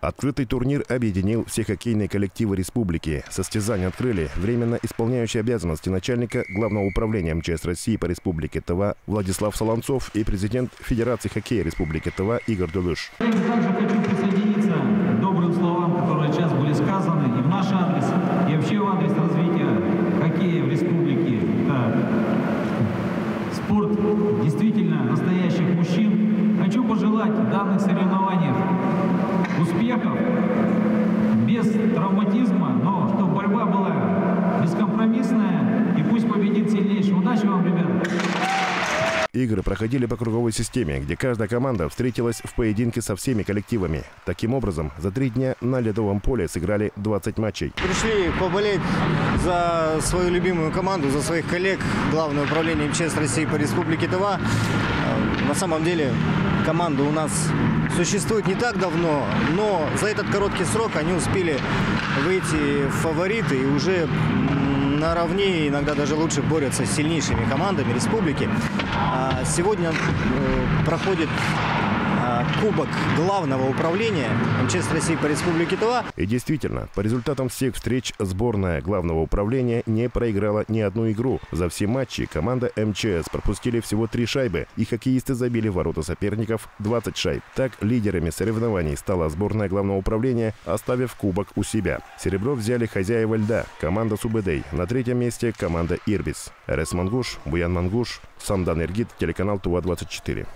Открытый турнир объединил все хоккейные коллективы республики. Состязания открыли временно исполняющий обязанности начальника Главного управления МЧС России по Республике Тыва Владислав Солонцов и президент Федерации хоккея Республики Тыва Игорь Дулыш. Я также хочу присоединиться к добрым словам, которые сейчас были сказаны и в наш адрес, и вообще в адрес развития хоккея в республике. Это спорт действительно настоящих Игры проходили по круговой системе, где каждая команда встретилась в поединке со всеми коллективами. Таким образом, за три дня на ледовом поле сыграли 20 матчей. Пришли поболеть за свою любимую команду, за своих коллег. Главное управление МЧС России по Республике Тыва. Э, на самом деле команда у нас существует не так давно, но за этот короткий срок они успели выйти в фавориты и уже наравне, иногда даже лучше борются с сильнейшими командами республики. А сегодня э, проходит Кубок Главного управления МЧС России по Республике Тыва. И действительно, по результатам всех встреч сборная Главного управления не проиграла ни одну игру. За все матчи команда МЧС пропустили всего три шайбы, и хоккеисты забили в ворота соперников 20 шайб. Так, лидерами соревнований стала сборная Главного управления, оставив кубок у себя. Серебро взяли хозяева льда, команда Субэдэй. На третьем месте команда Ирбис. РС Мангуш, Буян Мангуш, Самдан Иргит, телеканал Туа-24.